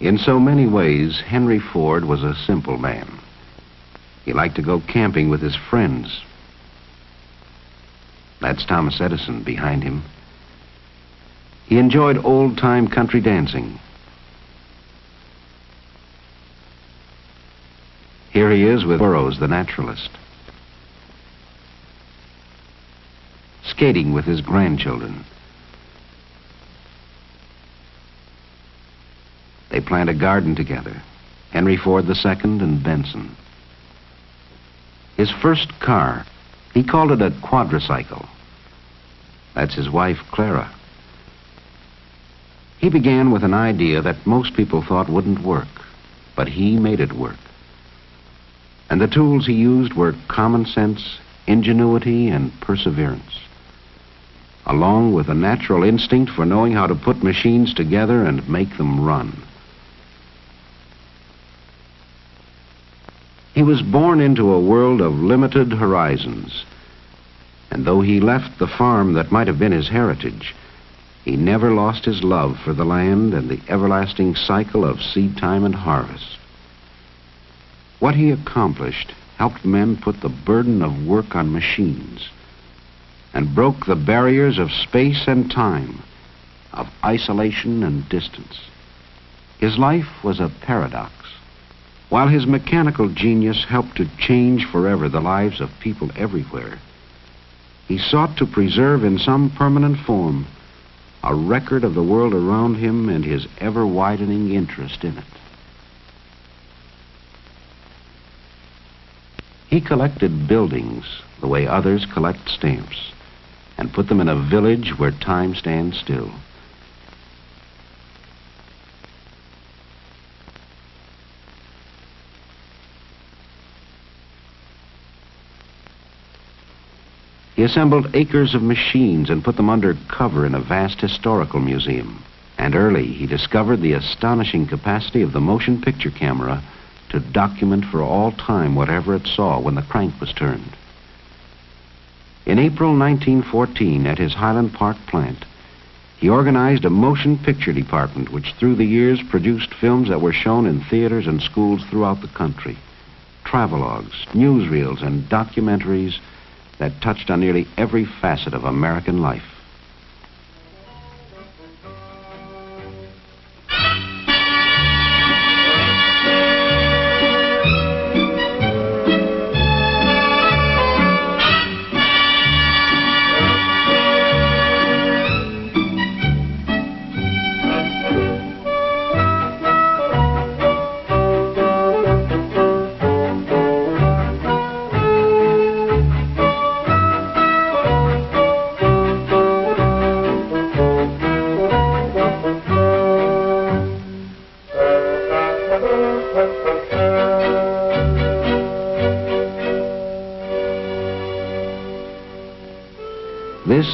In so many ways, Henry Ford was a simple man. He liked to go camping with his friends. That's Thomas Edison behind him. He enjoyed old time country dancing. Here he is with Burroughs, the naturalist. Skating with his grandchildren. They plant a garden together. Henry Ford II and Benson. His first car, he called it a quadricycle. That's his wife, Clara. He began with an idea that most people thought wouldn't work, but he made it work. And the tools he used were common sense, ingenuity, and perseverance, along with a natural instinct for knowing how to put machines together and make them run. He was born into a world of limited horizons. And though he left the farm that might have been his heritage, he never lost his love for the land and the everlasting cycle of seed time and harvest. What he accomplished helped men put the burden of work on machines and broke the barriers of space and time, of isolation and distance. His life was a paradox. While his mechanical genius helped to change forever the lives of people everywhere, he sought to preserve in some permanent form a record of the world around him and his ever widening interest in it. He collected buildings the way others collect stamps and put them in a village where time stands still. He assembled acres of machines and put them under cover in a vast historical museum. And early, he discovered the astonishing capacity of the motion picture camera to document for all time whatever it saw when the crank was turned. In April 1914, at his Highland Park plant, he organized a motion picture department which through the years produced films that were shown in theaters and schools throughout the country. Travelogues, newsreels, and documentaries that touched on nearly every facet of American life.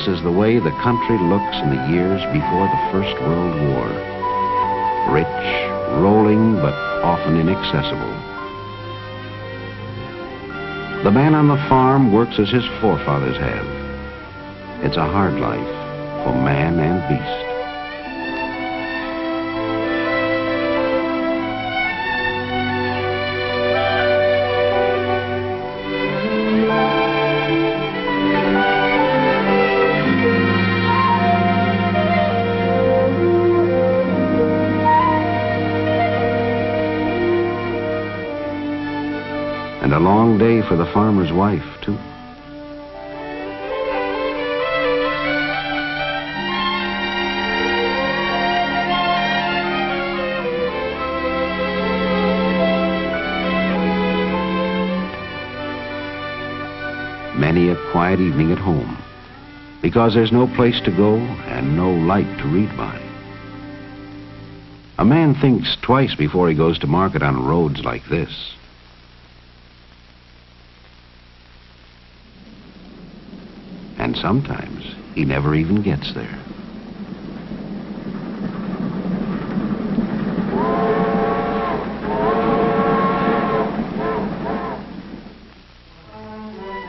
Is the way the country looks in the years before the First World War. Rich, rolling, but often inaccessible. The man on the farm works as his forefathers have. It's a hard life for man and beast. For the farmer's wife, too. Many a quiet evening at home, because there's no place to go and no light to read by. A man thinks twice before he goes to market on roads like this. Sometimes he never even gets there.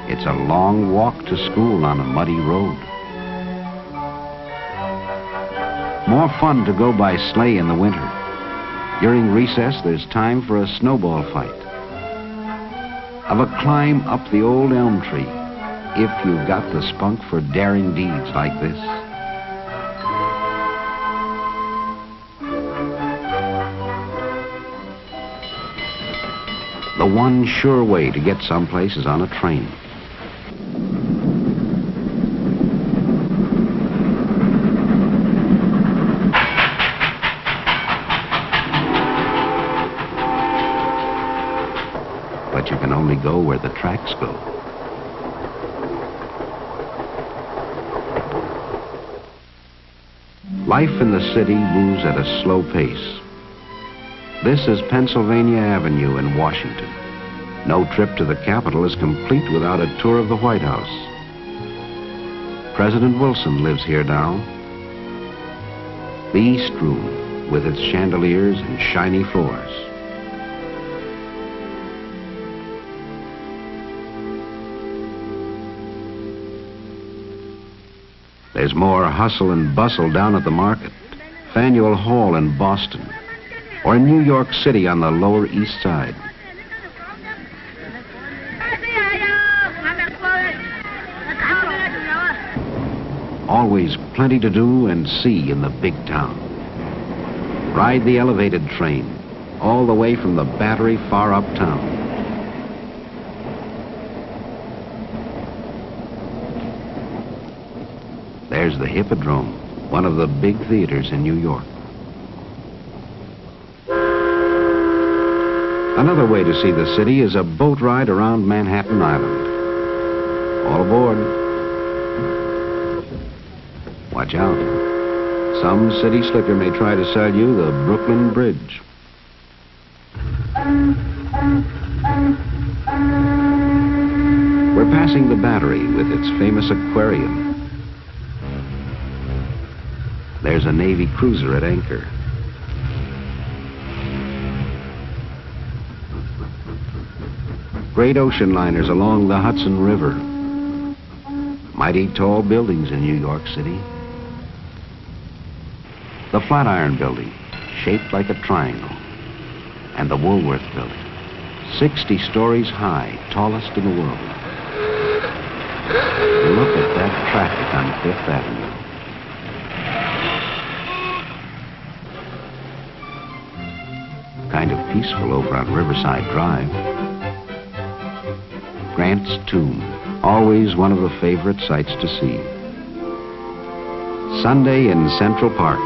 It's a long walk to school on a muddy road. More fun to go by sleigh in the winter. During recess, there's time for a snowball fight. Of a climb up the old elm tree, if you've got the spunk for daring deeds like this. The one sure way to get someplace is on a train. But you can only go where the tracks go. Life in the city moves at a slow pace. This is Pennsylvania Avenue in Washington. No trip to the Capitol is complete without a tour of the White House. President Wilson lives here now. The East Room, with its chandeliers and shiny floors. There's more hustle and bustle down at the market, Faneuil Hall in Boston, or in New York City on the Lower East Side. Always plenty to do and see in the big town. Ride the elevated train, all the way from the Battery far uptown. There's the Hippodrome, one of the big theaters in New York. Another way to see the city is a boat ride around Manhattan Island. All aboard. Watch out. Some city slicker may try to sell you the Brooklyn Bridge. We're passing the Battery with its famous aquarium. There's a Navy cruiser at anchor. Great ocean liners along the Hudson River. Mighty tall buildings in New York City. The Flatiron Building, shaped like a triangle. And the Woolworth Building, 60 stories high, tallest in the world. Look at that traffic on Fifth Avenue. Kind of peaceful over on Riverside Drive. Grant's Tomb, always one of the favorite sights to see. Sunday in Central Park.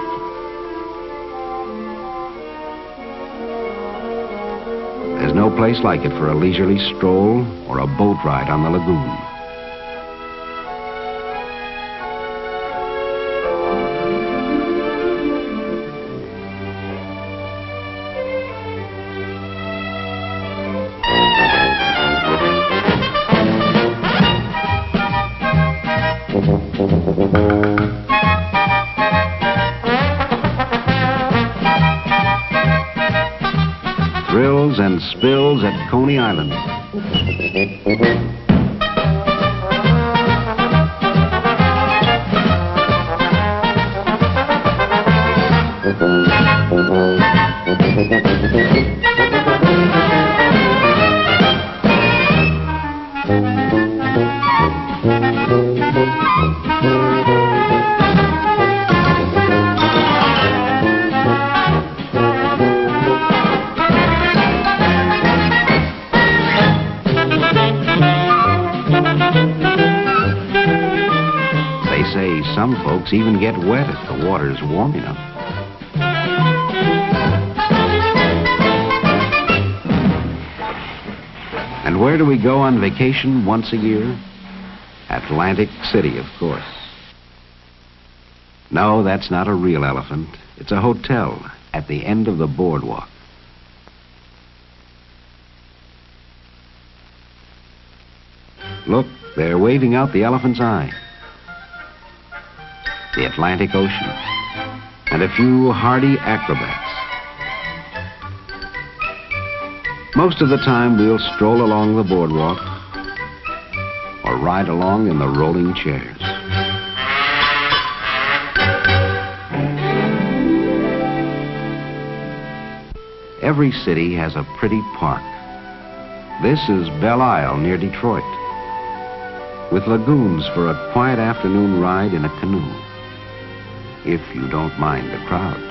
There's no place like it for a leisurely stroll or a boat ride on the lagoon. Coney Island. Some folks even get wet if the water's warm enough. And where do we go on vacation once a year? Atlantic City, of course. No, that's not a real elephant. It's a hotel at the end of the boardwalk. Look, they're waving out the elephant's eye. The Atlantic Ocean. And a few hardy acrobats. Most of the time, we'll stroll along the boardwalk or ride along in the rolling chairs. Every city has a pretty park. This is Belle Isle near Detroit, with lagoons for a quiet afternoon ride in a canoe, if you don't mind the crowds.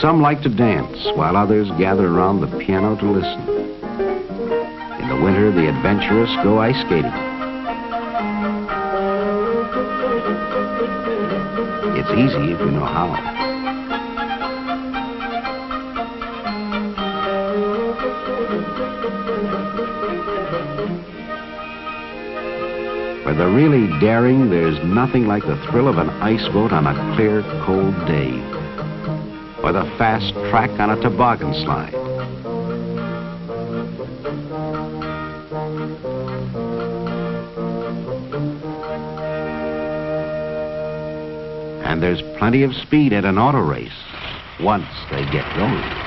Some like to dance, while others gather around the piano to listen. In the winter, the adventurous go ice skating. It's easy if you know how. For the really daring, there's nothing like the thrill of an ice boat on a clear, cold day. Or the fast track on a toboggan slide. And there's plenty of speed at an auto race once they get going.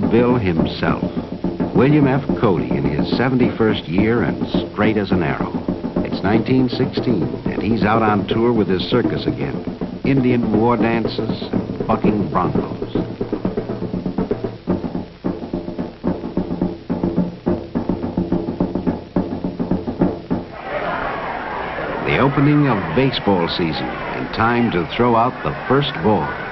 Bill himself, William F. Cody, in his 71st year and straight as an arrow. It's 1916, and he's out on tour with his circus again. Indian war dances and bucking broncos. The opening of baseball season, and time to throw out the first ball.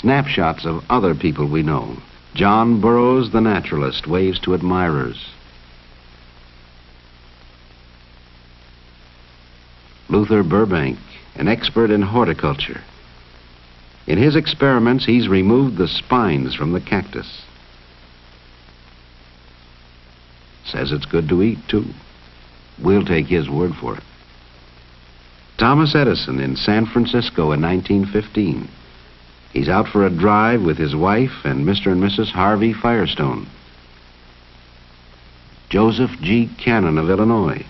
Snapshots of other people we know. John Burroughs, the naturalist, waves to admirers. Luther Burbank, an expert in horticulture. In his experiments, he's removed the spines from the cactus. Says it's good to eat, too. We'll take his word for it. Thomas Edison in San Francisco in 1915. He's out for a drive with his wife and Mr. and Mrs. Harvey Firestone. Joseph G. Cannon of Illinois,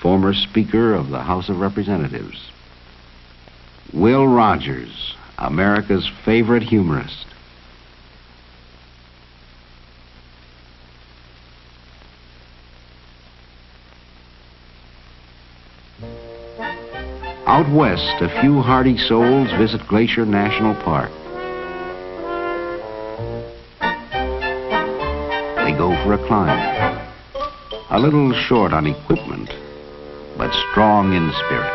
former Speaker of the House of Representatives. Will Rogers, America's favorite humorist. Out west, a few hardy souls visit Glacier National Park. They go for a climb. A little short on equipment, but strong in spirit.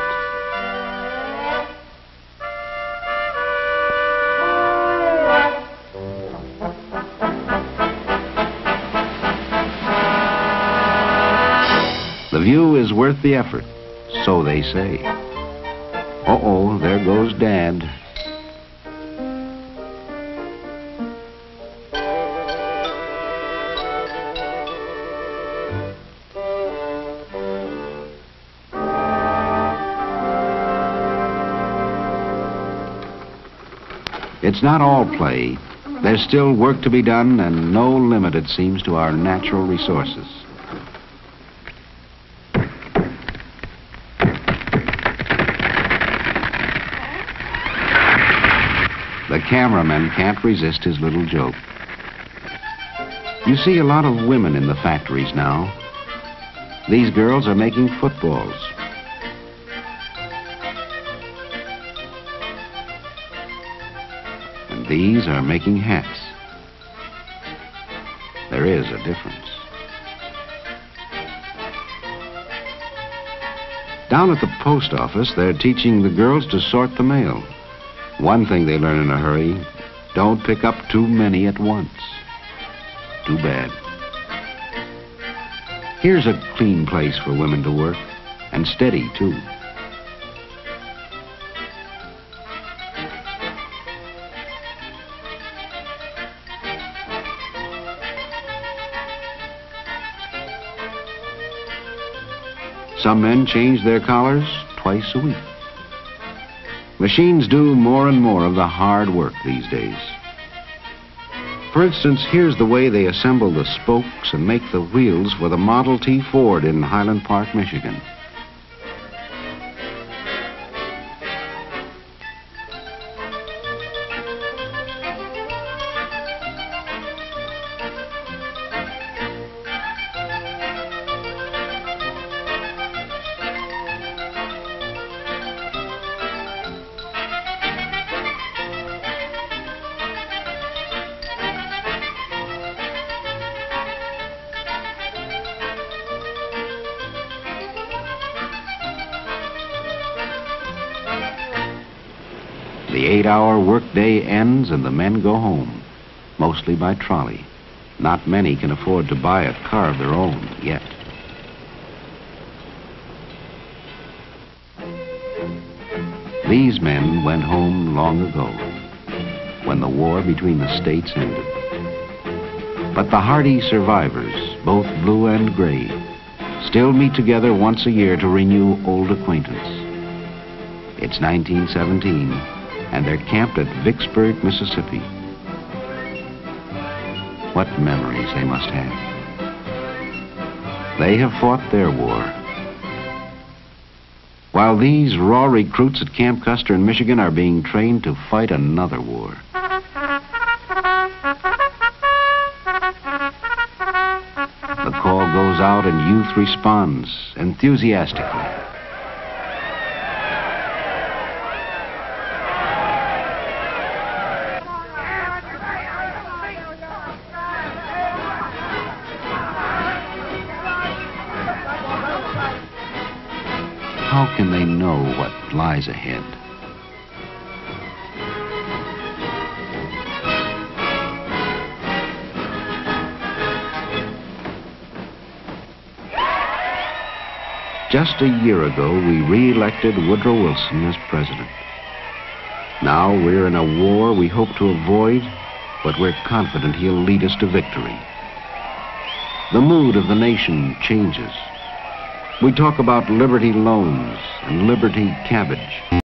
The view is worth the effort, so they say. Uh-oh, there goes Dad. It's not all play. There's still work to be done and no limit, it seems, to our natural resources. The cameraman can't resist his little joke. You see a lot of women in the factories now. These girls are making footballs. And these are making hats. There is a difference. Down at the post office, they're teaching the girls to sort the mail. One thing they learn in a hurry don't pick up too many at once. Too bad. Here's a clean place for women to work, and steady, too. Some men change their collars twice a week. Machines do more and more of the hard work these days. For instance, here's the way they assemble the spokes and make the wheels for the Model T Ford in Highland Park, Michigan. Eight-hour workday ends and the men go home, mostly by trolley. Not many can afford to buy a car of their own yet. These men went home long ago, when the war between the states ended. But the hardy survivors, both blue and gray, still meet together once a year to renew old acquaintance. It's 1917, and they're camped at Vicksburg, Mississippi. What memories they must have. They have fought their war. While these raw recruits at Camp Custer in Michigan are being trained to fight another war. The call goes out and youth responds enthusiastically. Know what lies ahead? Just a year ago, we re-elected Woodrow Wilson as president. Now we're in a war we hope to avoid, but we're confident he'll lead us to victory. The mood of the nation changes. We talk about liberty loans and liberty cabbage.